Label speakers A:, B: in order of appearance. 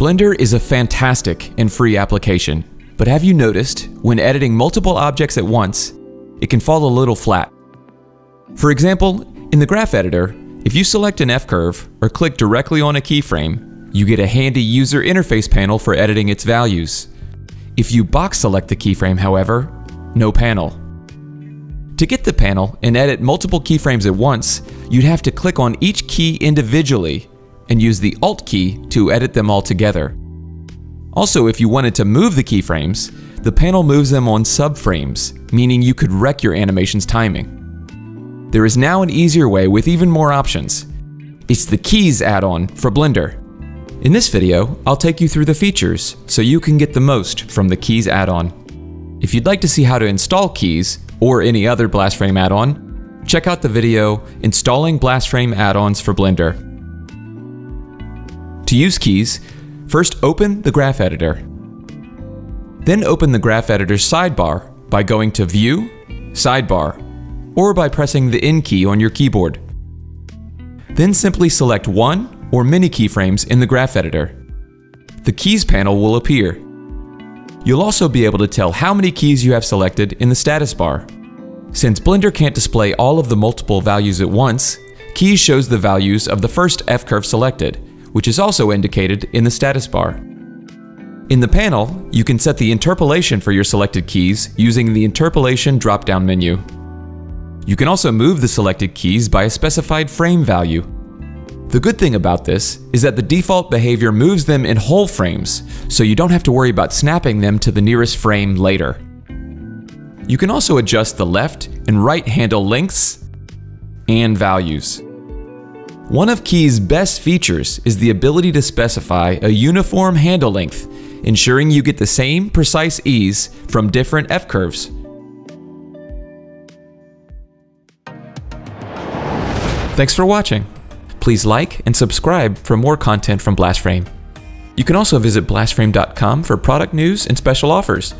A: Blender is a fantastic and free application, but have you noticed, when editing multiple objects at once, it can fall a little flat. For example, in the graph editor, if you select an F-curve or click directly on a keyframe, you get a handy user interface panel for editing its values. If you box select the keyframe, however, no panel. To get the panel and edit multiple keyframes at once, you'd have to click on each key individually and use the Alt key to edit them all together. Also, if you wanted to move the keyframes, the panel moves them on subframes, meaning you could wreck your animation's timing. There is now an easier way with even more options. It's the Keys add-on for Blender. In this video, I'll take you through the features so you can get the most from the Keys add-on. If you'd like to see how to install Keys, or any other Blastframe add-on, check out the video Installing Blastframe Add-ons for Blender. To use Keys, first open the Graph Editor. Then open the Graph Editor's sidebar by going to View, Sidebar, or by pressing the N key on your keyboard. Then simply select one or many keyframes in the Graph Editor. The Keys panel will appear. You'll also be able to tell how many keys you have selected in the status bar. Since Blender can't display all of the multiple values at once, Keys shows the values of the first F-curve selected, which is also indicated in the status bar. In the panel, you can set the interpolation for your selected keys using the Interpolation drop-down menu. You can also move the selected keys by a specified frame value. The good thing about this is that the default behavior moves them in whole frames, so you don't have to worry about snapping them to the nearest frame later. You can also adjust the left and right handle lengths and values. One of Key's best features is the ability to specify a uniform handle length, ensuring you get the same precise ease from different F-curves. Thanks for watching. Please like and subscribe for more content from Blastframe. You can also visit blastframe.com for product news and special offers.